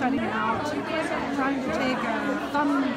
heading out, trying to take a thumb